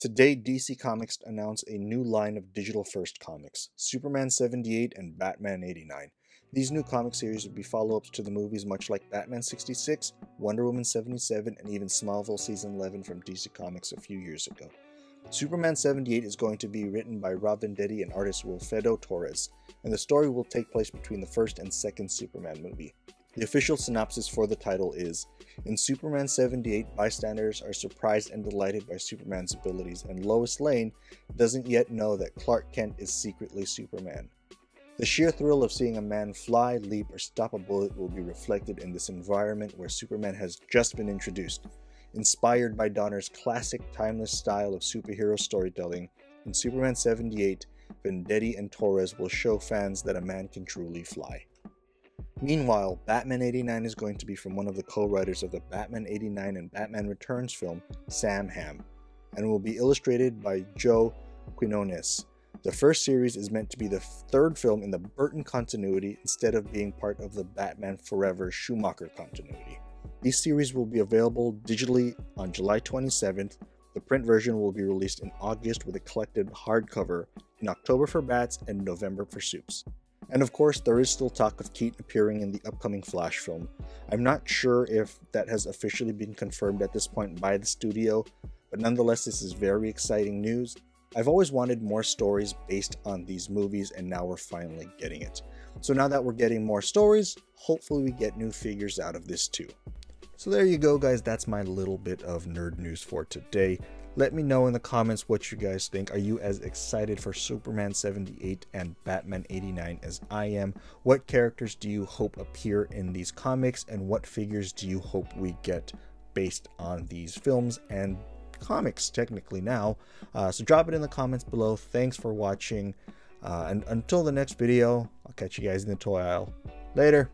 Today, DC Comics announced a new line of digital first comics Superman 78 and Batman 89. These new comic series would be follow ups to the movies, much like Batman 66, Wonder Woman 77, and even Smallville Season 11 from DC Comics a few years ago. Superman 78 is going to be written by Rob Venditti and artist Wilfredo Torres, and the story will take place between the first and second Superman movie. The official synopsis for the title is In Superman 78, bystanders are surprised and delighted by Superman's abilities, and Lois Lane doesn't yet know that Clark Kent is secretly Superman. The sheer thrill of seeing a man fly, leap, or stop a bullet will be reflected in this environment where Superman has just been introduced. Inspired by Donner's classic timeless style of superhero storytelling, in Superman 78, Venditti and Torres will show fans that a man can truly fly. Meanwhile, Batman 89 is going to be from one of the co-writers of the Batman 89 and Batman Returns film, Sam Hamm, and will be illustrated by Joe Quinones. The first series is meant to be the third film in the Burton continuity instead of being part of the Batman Forever Schumacher continuity. These series will be available digitally on July 27th. The print version will be released in August with a collected hardcover, in October for Bats, and November for Supes. And of course, there is still talk of Keaton appearing in the upcoming Flash film. I'm not sure if that has officially been confirmed at this point by the studio, but nonetheless, this is very exciting news. I've always wanted more stories based on these movies, and now we're finally getting it. So now that we're getting more stories, hopefully we get new figures out of this too. So there you go, guys. That's my little bit of nerd news for today. Let me know in the comments what you guys think. Are you as excited for Superman 78 and Batman 89 as I am? What characters do you hope appear in these comics and what figures do you hope we get based on these films and comics technically now? Uh, so drop it in the comments below. Thanks for watching. Uh, and until the next video, I'll catch you guys in the toy aisle. Later.